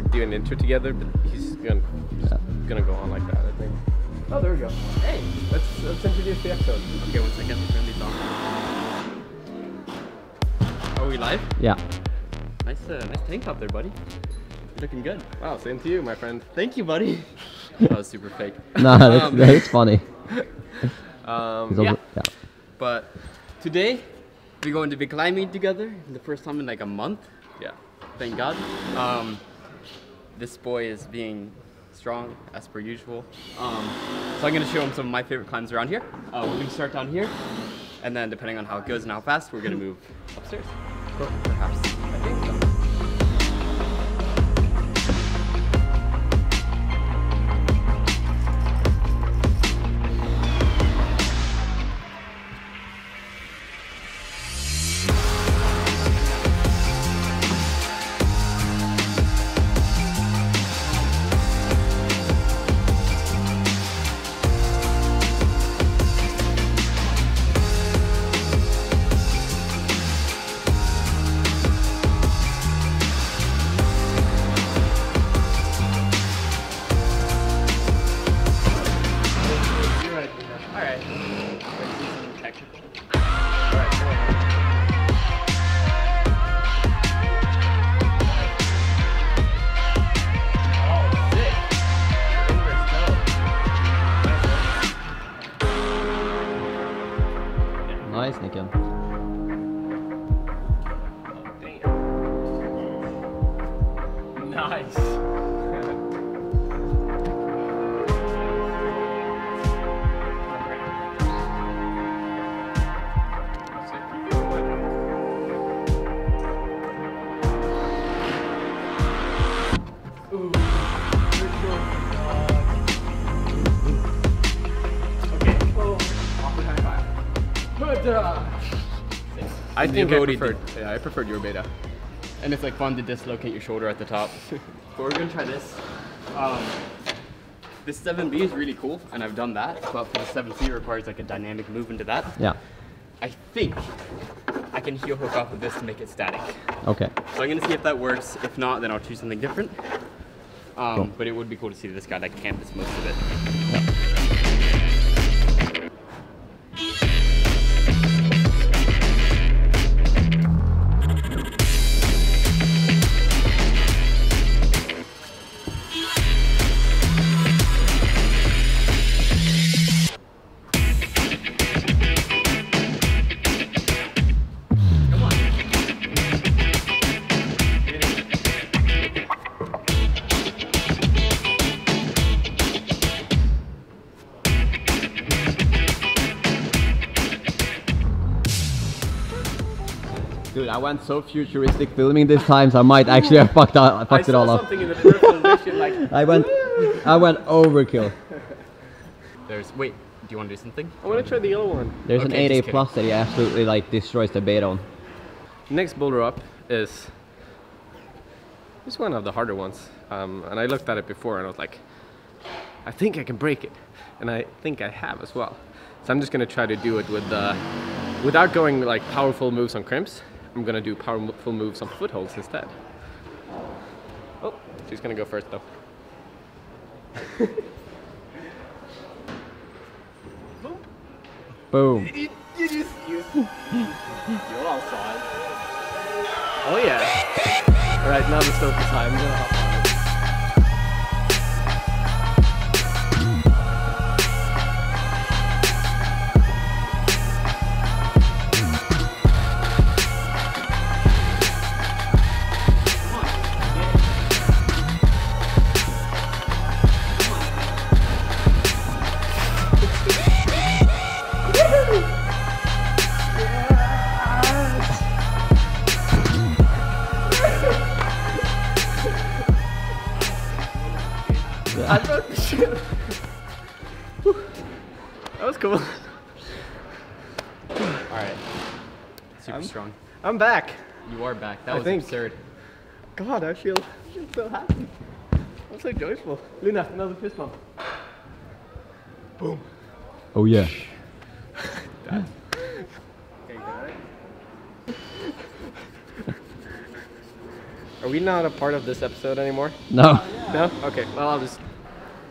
an intro together, but he's gonna just gonna go on like that. I think. Oh, there we go. Hey, let's let's introduce the episode. Okay, one second. Turn these on. Are we live? Yeah. Nice, uh, nice tank top there, buddy. You're looking good. Wow, same to you, my friend. Thank you, buddy. that was super fake. No, that's, Um, that's funny. Um, yeah. also- yeah. But today we're going to be climbing together. The first time in like a month. yeah. Thank God. Um, this boy is being strong as per usual. Um, so I'm gonna show him some of my favorite climbs around here. Uh, we're gonna start down here, and then depending on how it goes and how fast, we're gonna move upstairs. Perhaps. Nice. Damn. Nice. I think I preferred. Yeah, I preferred your beta. And it's like fun to dislocate your shoulder at the top. but we're gonna try this. Um, this 7B is really cool, and I've done that, but for the 7C it requires like a dynamic move into that. Yeah. I think I can heel hook off of this to make it static. Okay. So I'm gonna see if that works. If not, then I'll choose something different. Um, Cool. But it would be cool to see this guy like campus most of it. I went so futuristic filming this time, so I might actually have fucked, out, fucked it all up. something in the peripheral vision, like I went, I went overkill. There's wait. Do you want to do something? I want to try the yellow one. There's Okay, an 8A plus that he absolutely like destroys the beta on. Next boulder up is this one of the harder ones, um, and I looked at it before and I was like, I think I can break it, and I think I have as well. So I'm just gonna try to do it with uh, without going like powerful moves on crimps. I'm gonna do powerful moves on footholds instead. Oh, she's gonna go first though. Boom. You just you, you all saw it. Oh yeah. All right, now the stove is That was cool. All right. Super I'm- strong. I'm back. You are back. That I was think- absurd. God, I feel, I feel so happy. I'm so joyful. Luna, another fist bump. Boom. Oh yeah. Okay, got it. Are Are we not a part of this episode anymore? No. No? Okay. Well, I'll just.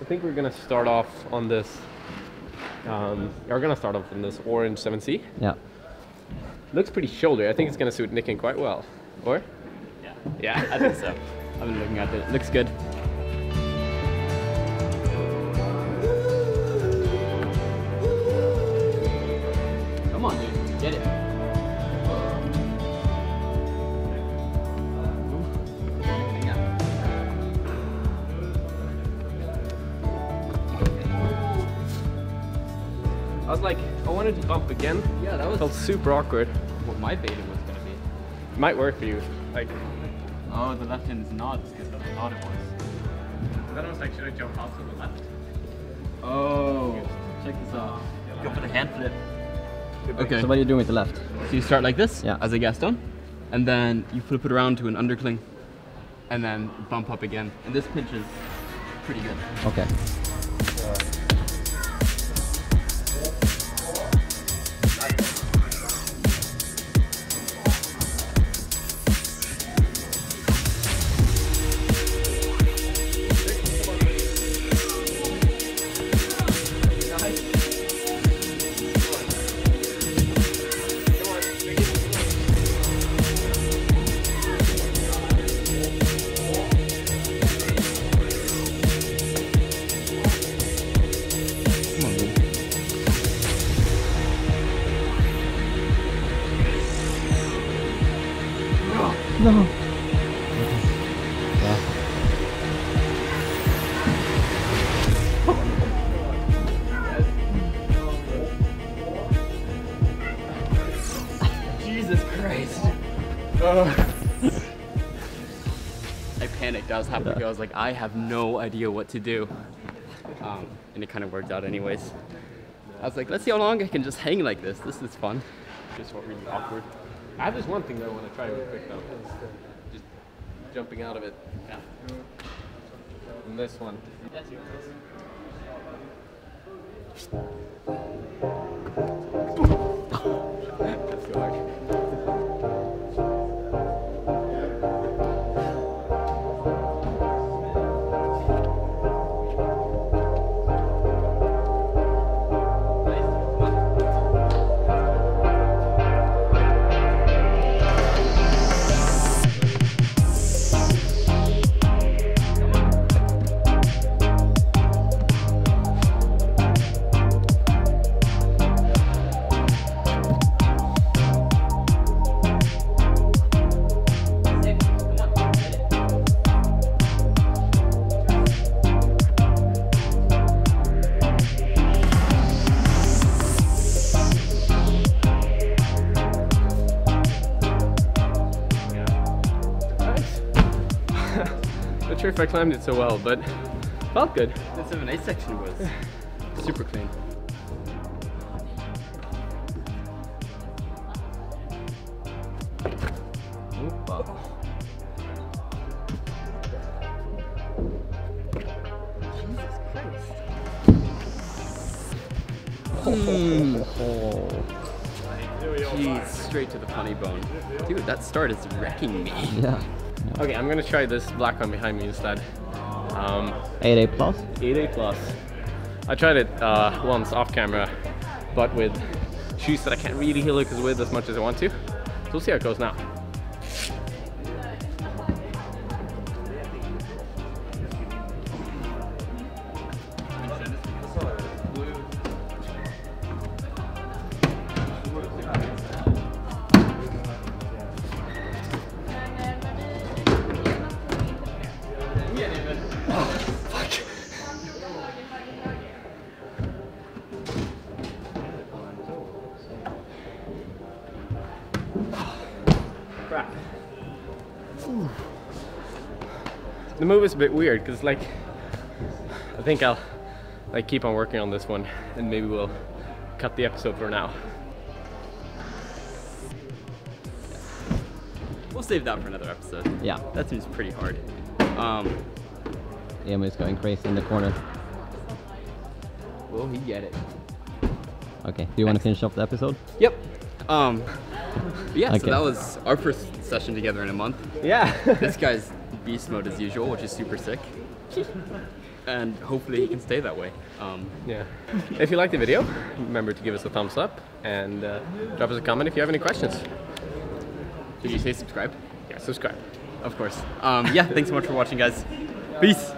I think we're gonna start off on this. Um, we're gonna start off in this orange 7C. Yeah. Looks pretty shouldery. I think it's gonna suit Nikken quite well. Or? Yeah. Yeah. I think so. I've been looking at it. It looks good. Come on, dude. Get it. I was like, I wanted to bump again. Yeah, that was Felt super awkward. what my baiting was gonna be. Might work for you. Like, Oh, the left hand is not as good as I thought it was. then I was like, should I jump out to the left? Oh, check this out. Go for the hand flip. Okay. So what are you doing with the left? So you start like this Yeah. as a Gaston, and then you flip it around to an undercling, and then bump up again. And this pinch is pretty good. Okay. No. Jesus Christ. I panicked. I was halfway through. I was like, I have no idea what to do. Um, and it kind of worked out anyways. I was like, let's see how long I can just hang like this. This is fun. Just what really awkward. I have this one thing that I want to try real quick though. Just jumping out of it. Yeah. And this one. Let's if I climbed it so well, but felt good. The 7A section was super clean. Hmm. Jeez, straight to the funny bone. Dude, that start is wrecking me. Yeah. Okay, I'm gonna try this black one behind me instead. Um, 8A plus. 8A plus. I tried it uh, once off camera, but with shoes that I can't really heel hook with as much as I want to. So we'll see how it goes now. The move is a bit weird because like I think I'll like keep on working on this one and maybe we'll cut the episode for now. We'll save that for another episode. Yeah. That seems pretty hard. Um, Emil is going crazy in the corner. will he get it? Okay. Do you want to finish off the episode? Yep. Um, yeah, Okay. so that was our first session together in a month. Yeah. This guy's beast mode as usual, which is super sick. And hopefully he can stay that way. Um, yeah. If you liked the video, remember to give us a thumbs up and uh, drop us a comment if you have any questions. did you say subscribe? Yeah, subscribe. Of course. Um, yeah, thanks so much for watching, guys. Peace.